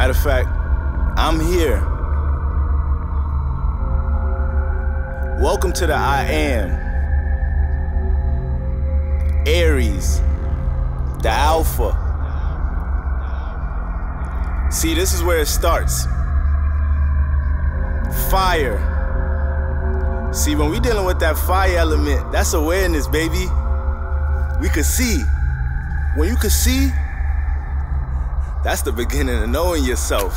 Matter of fact, I'm here. Welcome to the I Am. Aries, the Alpha. See, this is where it starts. Fire. See, when we dealing with that fire element, that's awareness, baby. We could see. When you could see, that's the beginning of knowing yourself.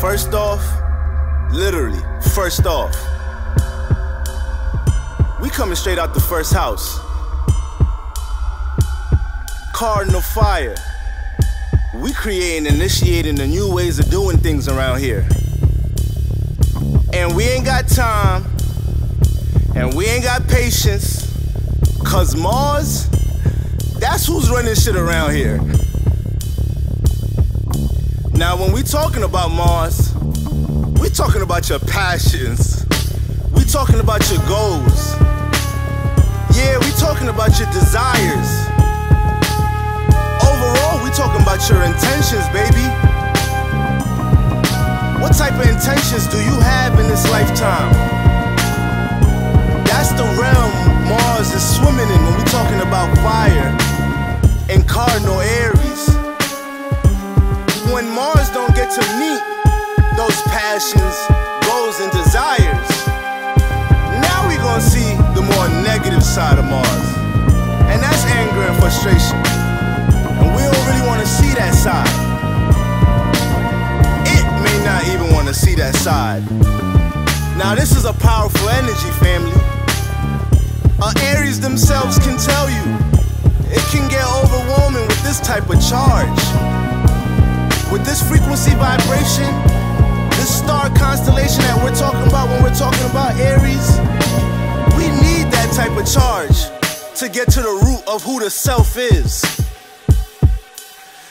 First off, literally, first off, we coming straight out the first house. Cardinal fire. We creating, initiating the new ways of doing things around here. And we ain't got time, and we ain't got patience, cause Mars, that's who's running shit around here. Now, when we talking about Mars, we talking about your passions. We talking about your goals. Yeah, we talking about your desires. Overall, we talking about your intentions, baby. What type of intentions do you have in this lifetime? That's the realm Mars is swimming in when we talking about fire and cardinal Aries. When Mars don't get to meet those passions, goals, and desires, now we gonna see the more negative side of Mars. And that's anger and frustration. And we don't really wanna see that side It may not even want to see that side. Now, this is a powerful energy, family. Uh, Aries themselves can tell you it can get overwhelming with this type of charge. With this frequency vibration, this star constellation that we're talking about when we're talking about Aries, we need that type of charge to get to the root of who the self is.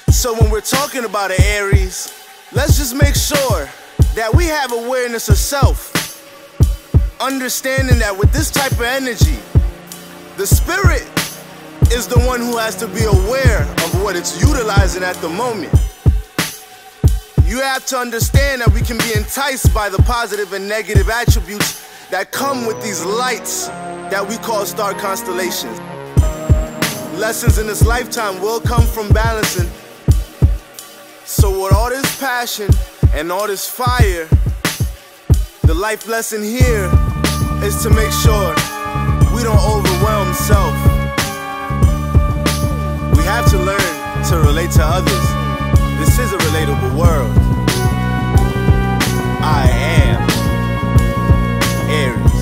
So when we're talking about an Aries, Let's just make sure that we have awareness of self. Understanding that with this type of energy, the spirit is the one who has to be aware of what it's utilizing at the moment. You have to understand that we can be enticed by the positive and negative attributes that come with these lights that we call star constellations. Lessons in this lifetime will come from balancing so with all this passion and all this fire, the life lesson here is to make sure we don't overwhelm self. We have to learn to relate to others. This is a relatable world. I am Aries.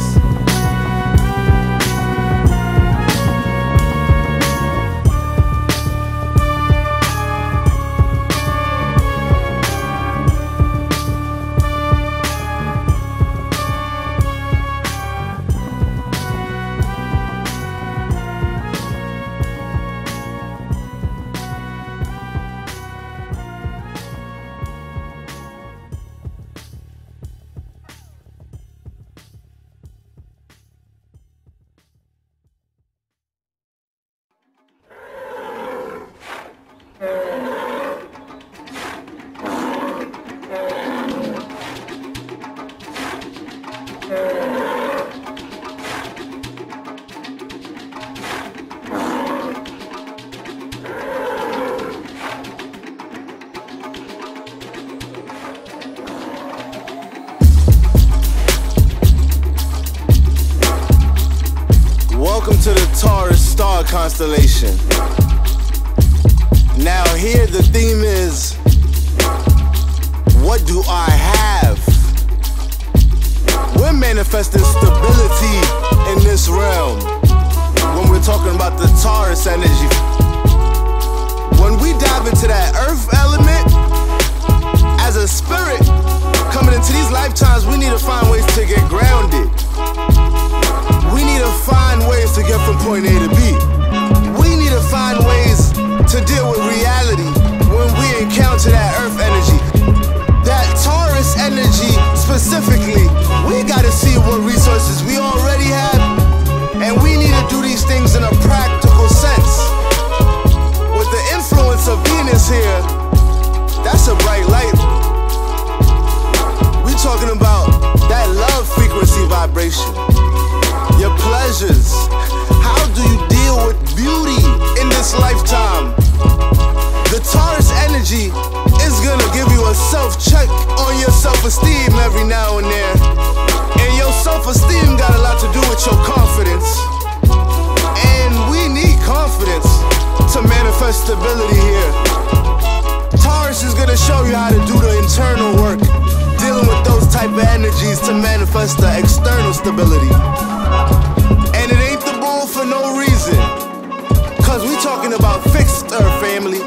Earth family.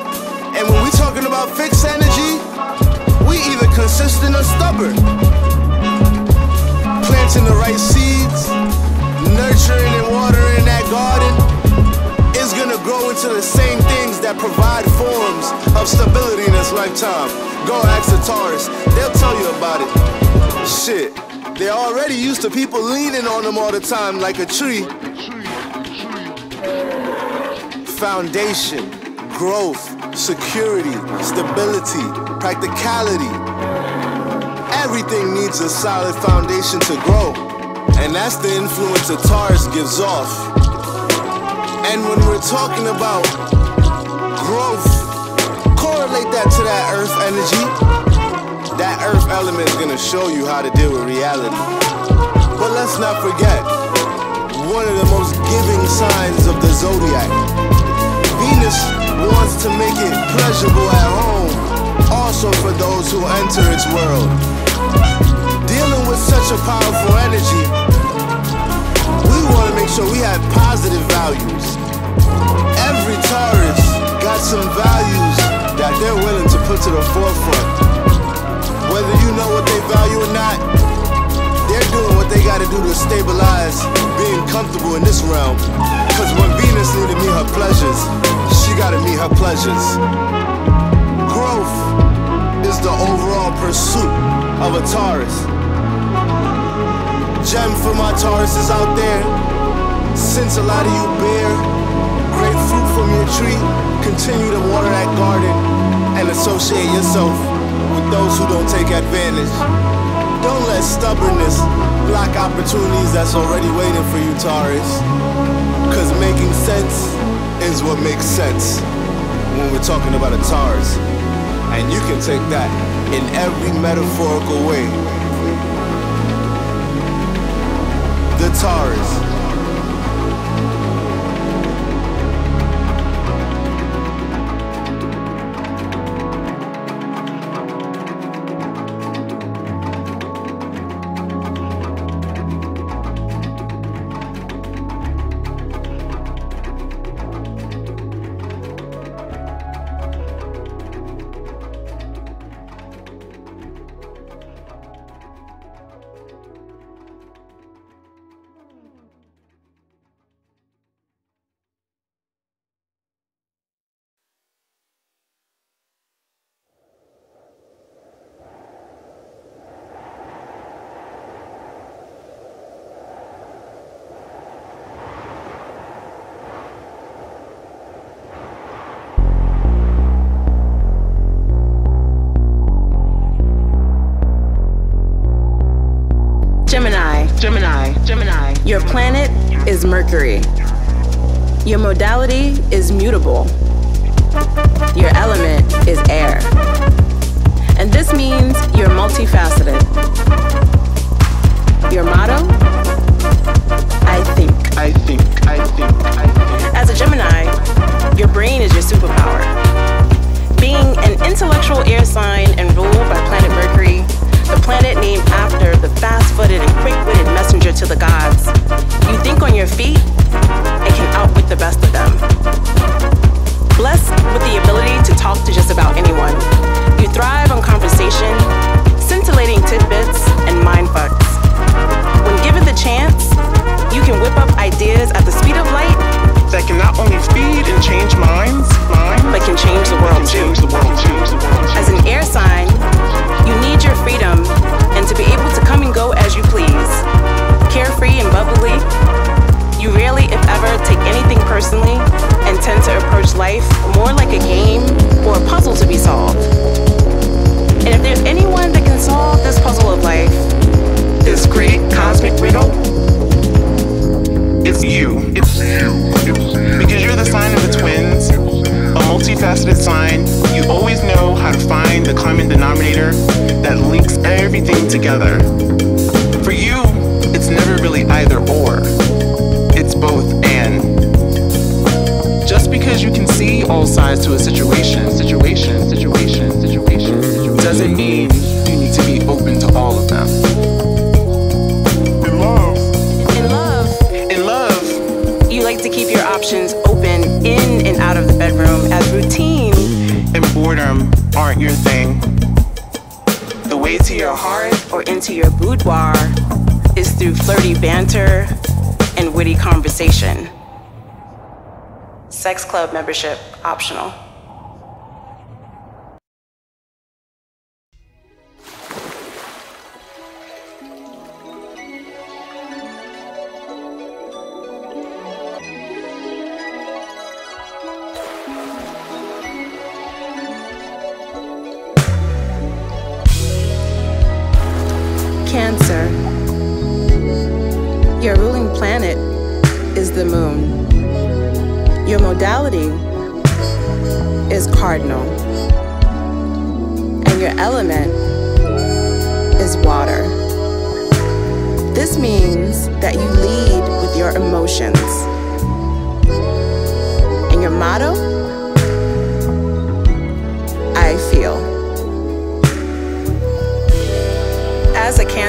And when we talking about fixed energy, we either consistent or stubborn. Planting the right seeds, nurturing and watering that garden is gonna grow into the same things that provide forms of stability in this lifetime. Go ask the Taurus, they'll tell you about it. Shit, they're already used to people leaning on them all the time like a tree. Foundation, growth, security, stability, practicality. Everything needs a solid foundation to grow. And that's the influence that Taurus gives off. And when we're talking about growth, correlate that to that earth energy. That earth element is gonna show you how to deal with reality. But let's not forget, one of the most giving signs of the zodiac. Venus wants to make it pleasurable at home, also for those who enter its world. Dealing with such a powerful energy, we want to make sure we have positive values. Every Taurus got some values that they're willing to put to the forefront. Whether you know what they value or not, they're doing what they gotta do to stabilize being comfortable in this realm. Cause when Venus need to meet her pleasures, she gotta meet her pleasures. Growth is the overall pursuit of a Taurus. Gem for my Tauruses out there. Since a lot of you bear great fruit from your tree, continue to water that garden and associate yourself with those who don't take advantage. Don't let stubbornness block opportunities that's already waiting for you, Taurus. Cause making sense is what makes sense when we're talking about a Taurus. And you can take that in every metaphorical way. The Taurus. Your planet is Mercury. Your modality is mutable. Your element is air. And this means you're multifaceted. Your motto? I think. I think, I think, I think. As a Gemini, your brain is your superpower. Being an intellectual air sign and ruled by planet Mercury, the planet named after the fast into your boudoir is through flirty banter and witty conversation. Sex club membership optional.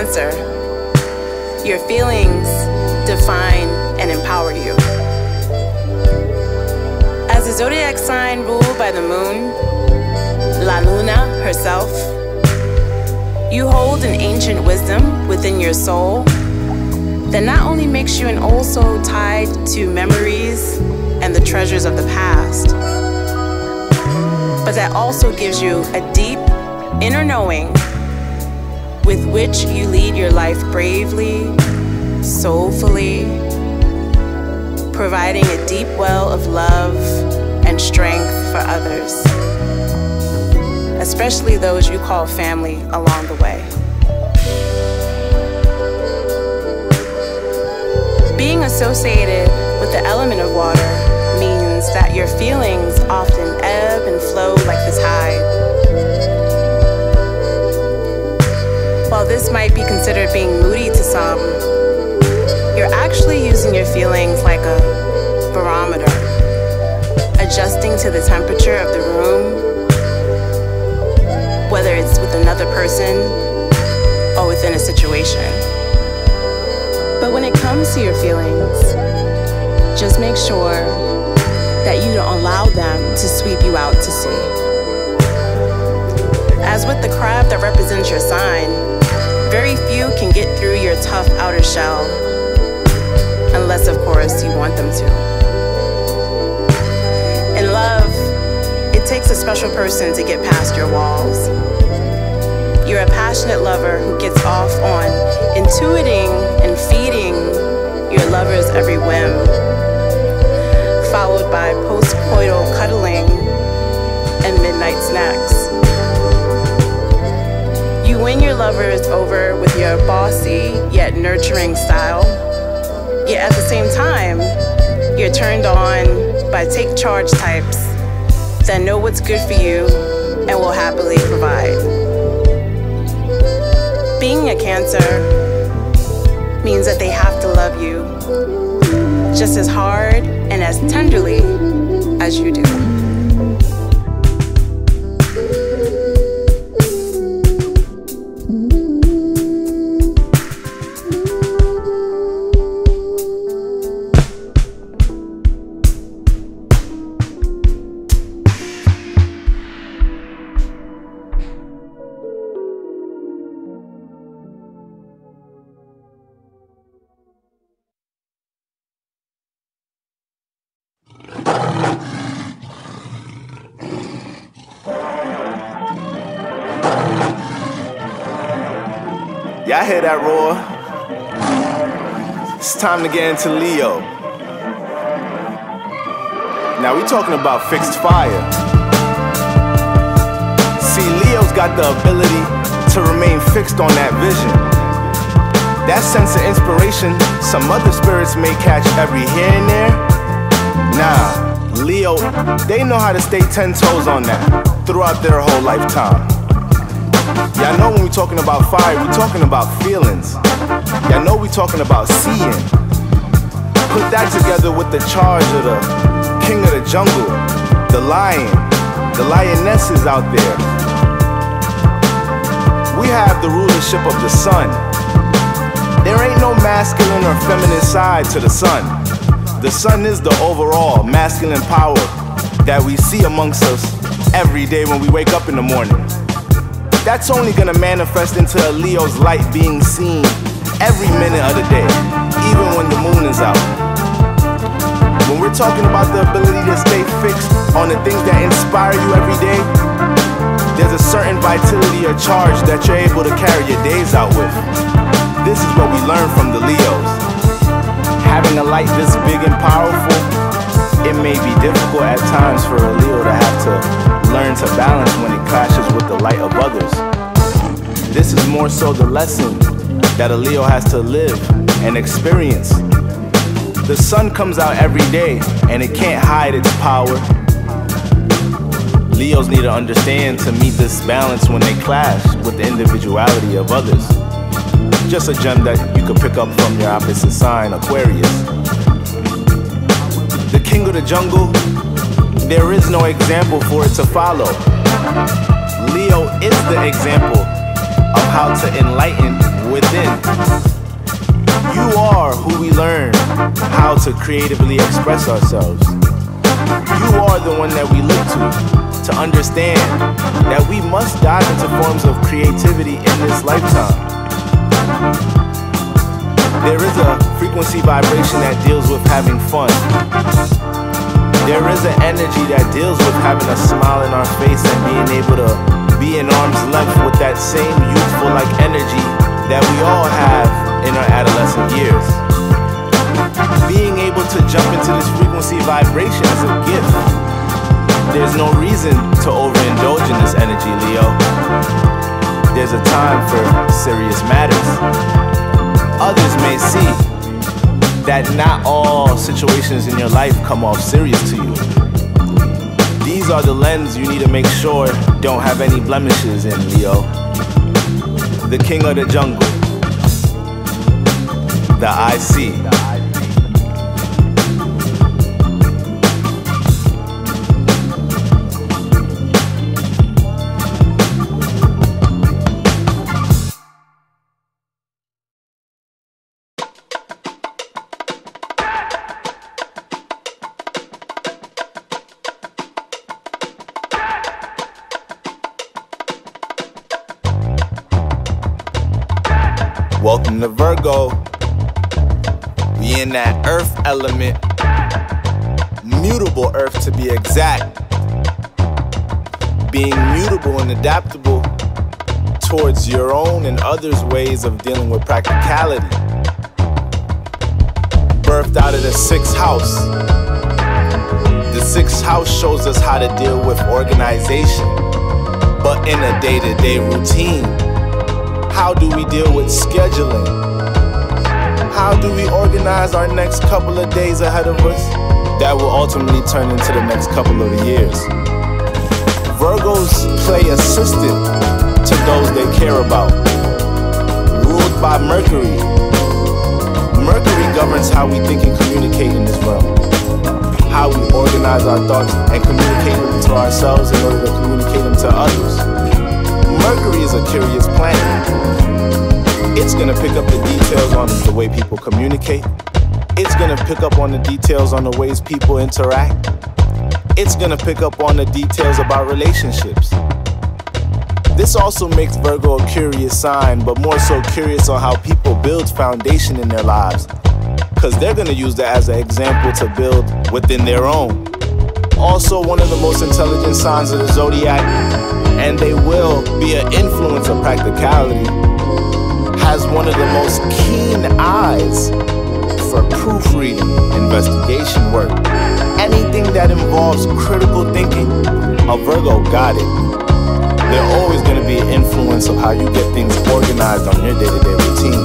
As a Cancer, your feelings define and empower you. As a zodiac sign ruled by the moon, La Luna herself, you hold an ancient wisdom within your soul that not only makes you an old soul tied to memories and the treasures of the past, but that also gives you a deep inner knowing with which you lead your life bravely, soulfully, providing a deep well of love and strength for others, especially those you call family along the way. Being associated with the element of water means that your feelings often ebb and flow like the tide. While this might be considered being moody to some, you're actually using your feelings like a barometer, adjusting to the temperature of the room, whether it's with another person or within a situation. But when it comes to your feelings, just make sure that you don't allow them to sweep you out to sea. As with the crab that represents your sign, very few can get through your tough outer shell, unless, of course, you want them to. In love, it takes a special person to get past your walls. You're a passionate lover who gets off on intuiting and feeding your lover's every whim, followed by postcoital cuddling and midnight snacks. Win your lovers over with your bossy yet nurturing style. Yet at the same time, you're turned on by take charge types that know what's good for you and will happily provide. Being a Cancer means that they have to love you just as hard and as tenderly as you do. Hear that roar? It's time to get into Leo. Now we talking about fixed fire. See, Leo's got the ability to remain fixed on that vision. That sense of inspiration, some other spirits may catch every here and there. Nah, Leo they know how to stay 10 toes on that throughout their whole lifetime. Y'all know when we talking about fire, we talking about feelings. Y'all know we talking about seeing. Put that together with the charge of the king of the jungle, the lion, the lionesses out there. We have the rulership of the sun. There ain't no masculine or feminine side to the sun. The sun is the overall masculine power that we see amongst us every day when we wake up in the morning. That's only gonna manifest into a Leo's light being seen every minute of the day, even when the moon is out. When we're talking about the ability to stay fixed on the things that inspire you every day, there's a certain vitality or charge that you're able to carry your days out with. This is what we learn from the Leos. Having a light this big and powerful, it may be difficult at times for a Leo to have to learn to balance when it clashes with the light of others. This is more so the lesson that a Leo has to live and experience. The sun comes out every day and it can't hide its power. Leos need to understand to meet this balance when they clash with the individuality of others. Just a gem that you could pick up from your opposite sign, Aquarius. The king of the jungle, there is no example for it to follow. Leo is the example of how to enlighten within. You are who we learn how to creatively express ourselves. You are the one that we look to to understand that we must dive into forms of creativity in this lifetime. There is a frequency vibration that deals with having fun. There is an energy that deals with having a smile in our face and being able to be in arm's length with that same youthful like energy that we all have in our adolescent years. Being able to jump into this frequency vibration is a gift. There's no reason to overindulge in this energy, Leo. There's a time for serious matters. Others may see that not all situations in your life come off serious to you. These are the lens you need to make sure don't have any blemishes in, Leo. The king of the jungle. The I We in that earth element. Mutable earth to be exact. Being mutable and adaptable towards your own and others' ways of dealing with practicality. Birthed out of the sixth house. The sixth house shows us how to deal with organization, but in a day to day routine. How do we deal with scheduling? How do we organize our next couple of days ahead of us that will ultimately turn into the next couple of years? Virgos play assistant to those they care about. Ruled by Mercury. Mercury governs how we think and communicate in this realm. How we organize our thoughts and communicate them to ourselves in order to communicate them to others. Mercury is a curious planet. It's gonna pick up the details on the way people communicate. It's gonna pick up on the details on the ways people interact. It's gonna pick up on the details about relationships. This also makes Virgo a curious sign, but more so curious on how people build foundation in their lives. Because they're gonna use that as an example to build within their own. Also, one of the most intelligent signs of the zodiac and they will be an influence of practicality, has one of the most keen eyes for proofreading, investigation work. Anything that involves critical thinking, a Virgo got it. They're always going to be an influence of how you get things organized on your day to day routine.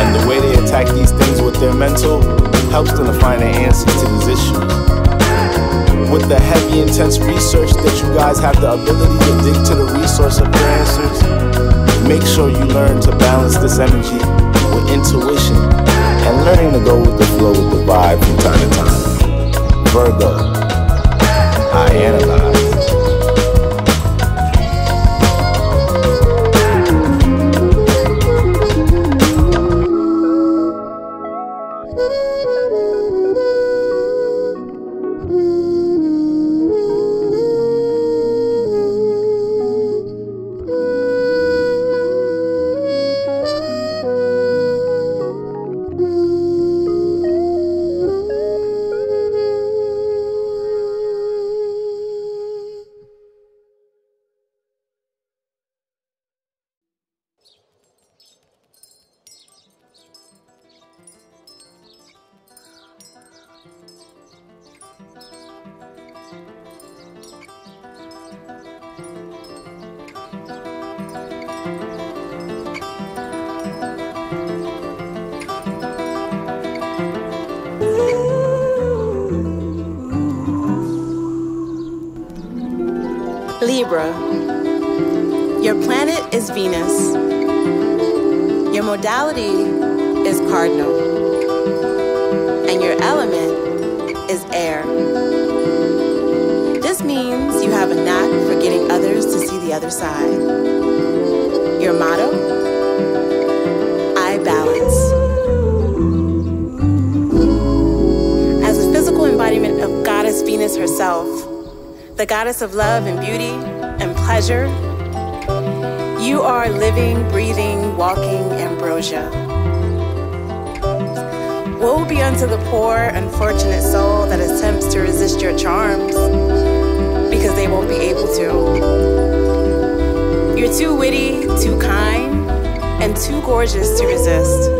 And the way they attack these things with their mental helps them to find the answers to these issues. With the heavy, intense research that you guys have the ability to dig to the resource of your answers. Make sure you learn to balance this energy with intuition and learning to go with the flow with the vibe from time to time. Virgo, I analyze. Libra. Your planet is Venus. Your modality is cardinal. And your element is air. This means you have a knack for getting others to see the other side. Your motto? I balance. As a physical embodiment of Goddess Venus herself, the goddess of love and beauty and pleasure, you are living, breathing, walking ambrosia. Woe be unto the poor, unfortunate soul that attempts to resist your charms because they won't be able to. You're too witty, too kind, and too gorgeous to resist.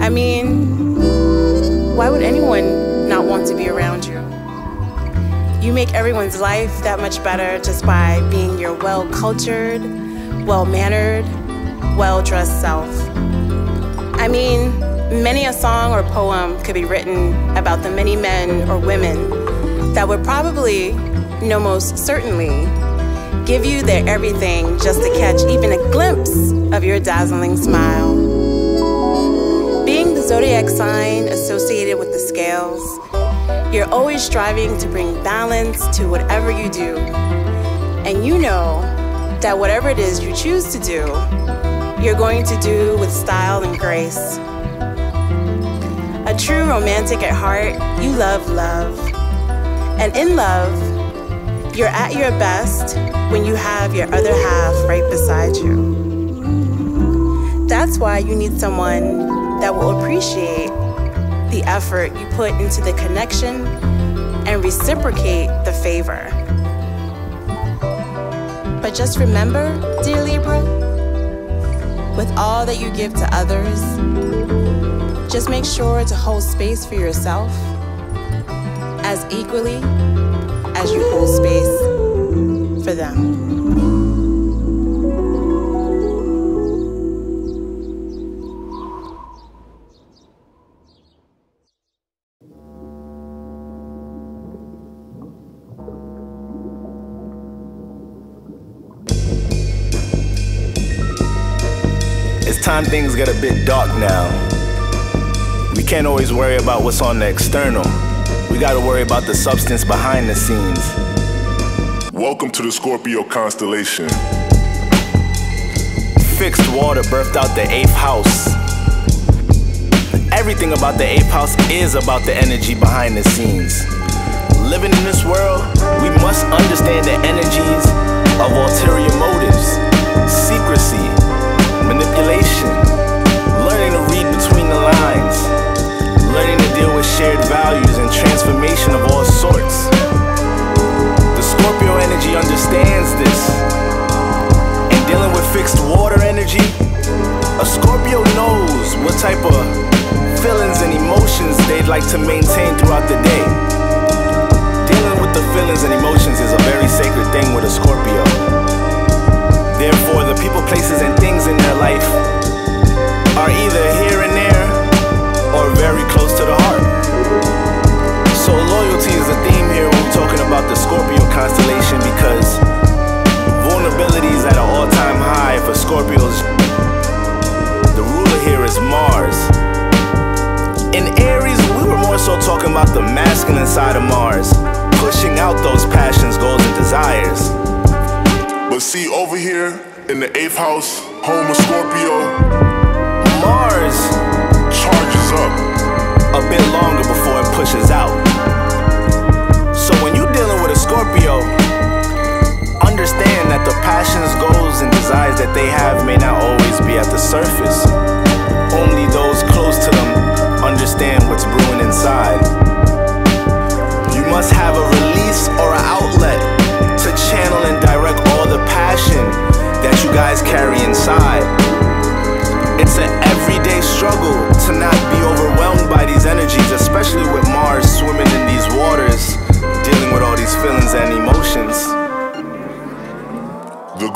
I mean, why would anyone not want to be around you? You make everyone's life that much better just by being your well cultured, well mannered, well dressed self. I mean, many a song or poem could be written about the many men or women that would probably, no, most certainly, give you their everything just to catch even a glimpse of your dazzling smile. Being the zodiac sign associated with the scales, you're always striving to bring balance to whatever you do. And you know that whatever it is you choose to do, you're going to do with style and grace. A true romantic at heart, you love love. And in love, you're at your best when you have your other half right beside you. That's why you need someone that will appreciate the effort you put into the connection and reciprocate the favor. But just remember, dear Libra, with all that you give to others, just make sure to hold space for yourself as equally as you hold space for them. Time things get a bit dark now. We can't always worry about what's on the external. We gotta worry about the substance behind the scenes. Welcome to the Scorpio constellation. Fixed water birthed out the eighth house. Everything about the eighth house is about the energy behind the scenes. Living in this world, we must understand the energies of ulterior motives, secrecy, manipulation, learning to read between the lines, learning to deal with shared values and transformation of all sorts. The Scorpio energy understands this. And dealing with fixed water energy, a Scorpio knows what type of feelings and emotions they'd like to maintain throughout the day. Dealing with the feelings and emotions is a very sacred thing with a Scorpio. about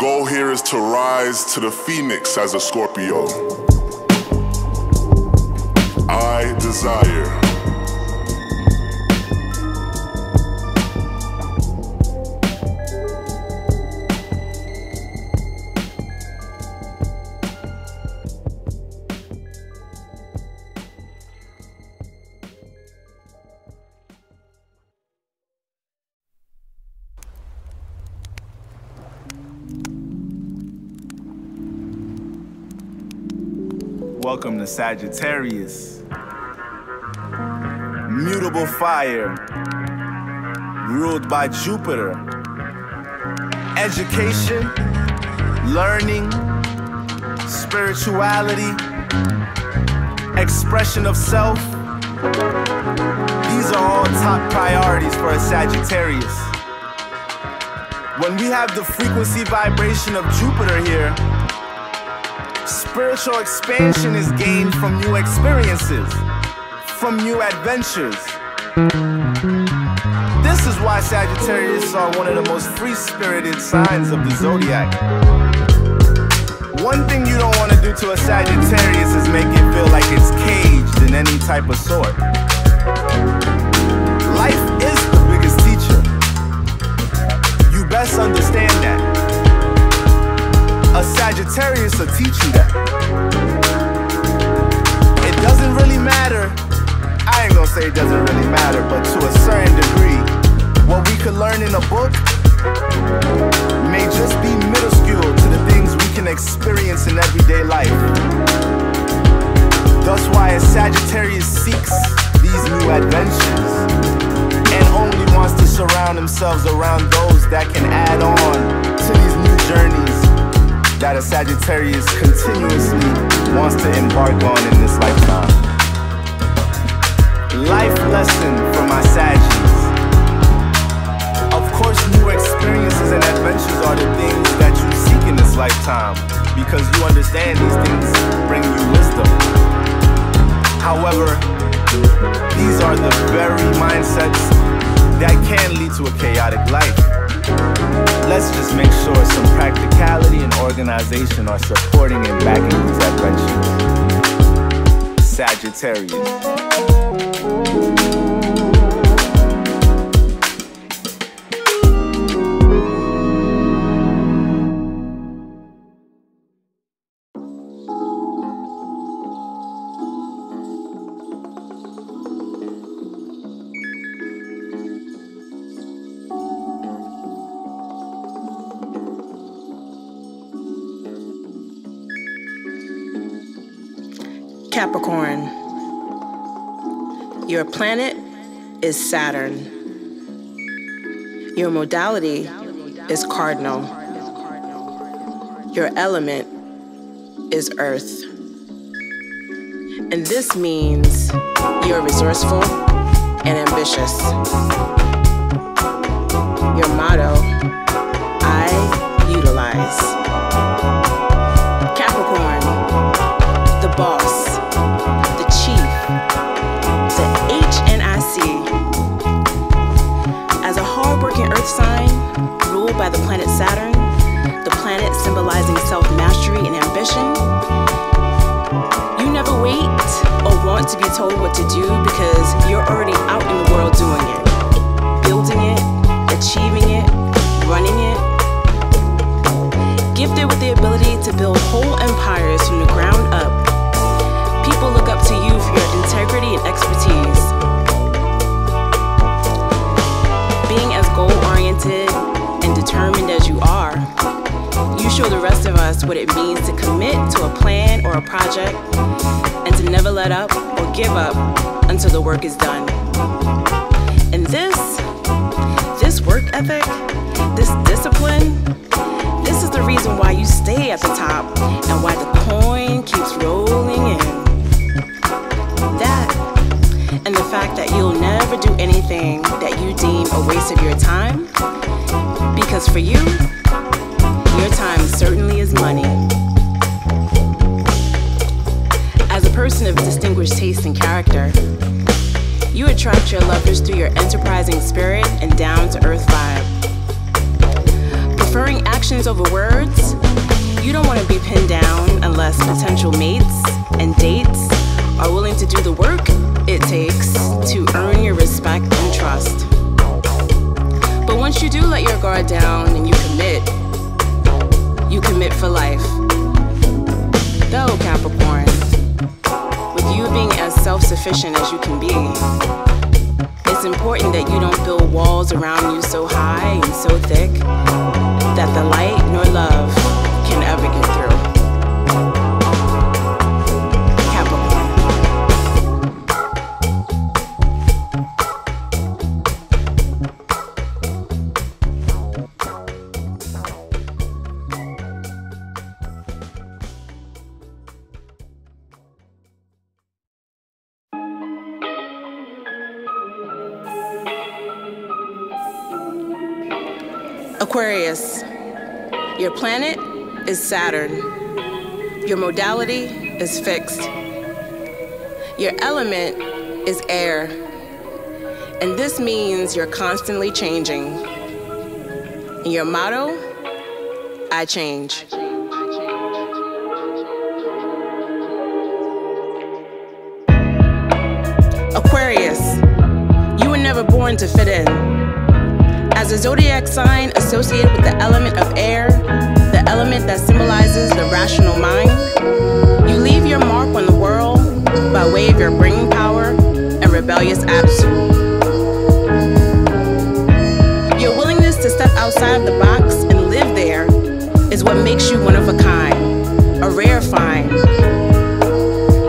goal here is to rise to the phoenix as a Scorpio. I desire. To Sagittarius. Mutable fire, ruled by Jupiter. Education, learning, spirituality, expression of self. These are all top priorities for a Sagittarius. When we have the frequency vibration of Jupiter here, Spiritual expansion is gained from new experiences, from new adventures. This is why Sagittarius are one of the most free spirited signs of the zodiac. One thing you don't want to do to a Sagittarius is make it feel like it's caged in any type of sort. Life is the biggest teacher. You best understand. A Sagittarius will teach you that. It doesn't really matter. I ain't gonna say it doesn't really matter, but to a certain degree, what we could learn in a book may just be minuscule to the things we can experience in everyday life. Thus why a Sagittarius seeks these new adventures and only wants to surround themselves around those that can add on to these new journeys that a Sagittarius continuously wants to embark on in this lifetime. Life lesson for my Saggies. Of course, new experiences and adventures are the things that you seek in this lifetime because you understand these things bring you wisdom. However, these are the very mindsets that can lead to a chaotic life. Let's just make sure some practicality and organization are supporting and backing these adventures. Sagittarius. Your planet is Saturn. Your modality is cardinal. Your element is earth. And this means you're resourceful and ambitious. Your motto, I utilize. want to be told what to do because you're already out in the world doing it, building it, achieving it, running it. Gifted with the ability to build whole empires from the ground up, people look up to you for your integrity and expertise. Being as goal oriented and determined as you are the rest of us what it means to commit to a plan or a project and to never let up or give up until the work is done. And this, this work ethic, this discipline, this is the reason why you stay at the top and why the coin keeps rolling in. That and the fact that you'll never do anything that you deem a waste of your time because for you, your time certainly is money. As a person of distinguished taste and character, you attract your lovers through your enterprising spirit and down to earth vibe. Preferring actions over words, you don't want to be pinned down unless potential mates and dates are willing to do the work it takes to earn your respect and trust. But once you do let your guard down and you commit, you commit for life. Though, Capricorn, with you being as self sufficient as you can be, it's important that you don't build walls around you so high and so thick that the light nor love can ever get through. Your planet is Saturn. Your modality is fixed. Your element is air. And this means you're constantly changing. And your motto, I change. Aquarius, you were never born to fit in. As a zodiac sign associated with the element of air, element that symbolizes the rational mind, you leave your mark on the world by way of your bringing power and rebellious attitude. Your willingness to step outside of the box and live there is what makes you one of a kind, a rare find.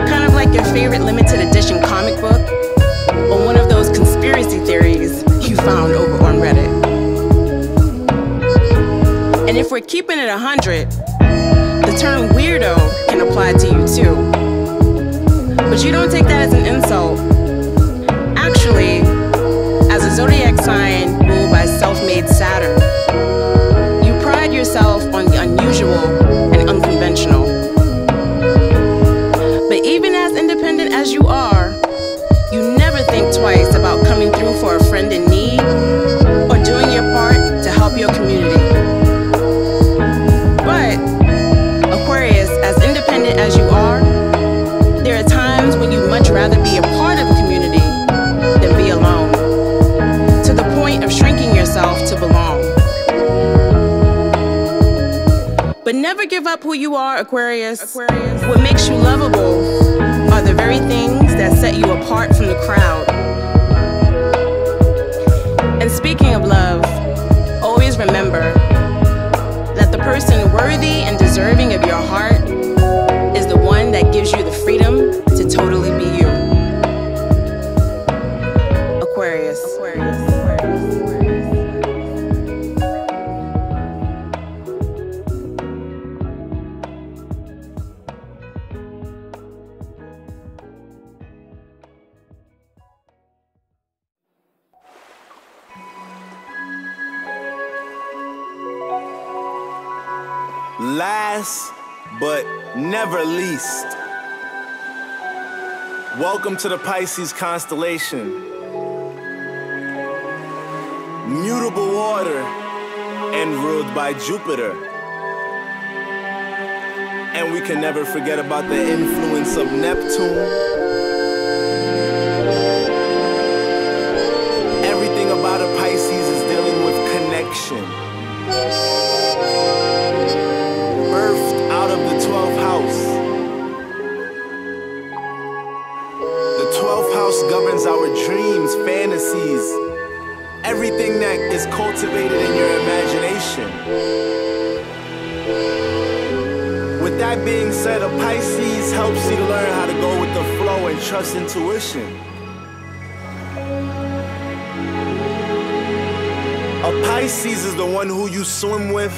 Kind of like your favorite limited edition we're keeping it 100, the term weirdo can apply to you too. But you don't take that as an insult. Actually, as a zodiac sign ruled by self made Saturn, you pride yourself on the unusual give up who you are, Aquarius. Aquarius. What makes you lovable are the very things that set you apart from the crowd. And speaking of love, always remember that the person worthy and deserving of your heart is the one that gives you the freedom Last but never least, welcome to the Pisces constellation. Mutable water and ruled by Jupiter. And we can never forget about the influence of Neptune. Intuition. A Pisces is the one who you swim with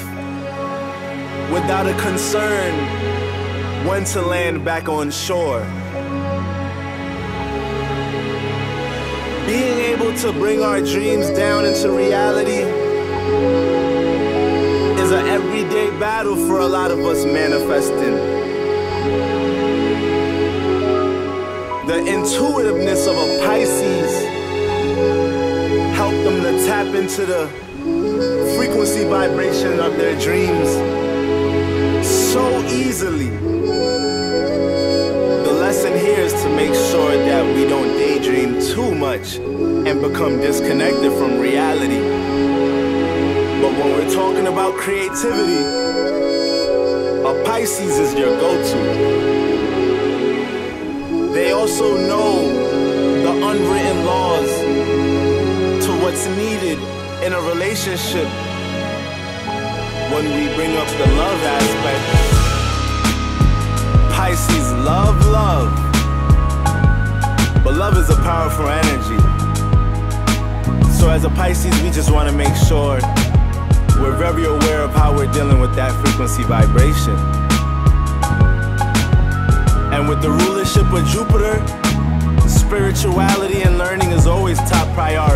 without a concern when to land back on shore. Being able to bring our dreams down into reality is an everyday battle for a lot of us manifesting. The intuitiveness of a Pisces help them to tap into the frequency vibration of their dreams so easily. The lesson here is to make sure that we don't daydream too much and become disconnected from reality. But when we're talking about creativity, a Pisces is your go-to. They also know the unwritten laws to what's needed in a relationship when we bring up the love aspect. Pisces love love. But love is a powerful energy. So as a Pisces, we just want to make sure we're very aware of how we're dealing with that frequency vibration. And with the rulership of Jupiter, spirituality and learning is always top priority.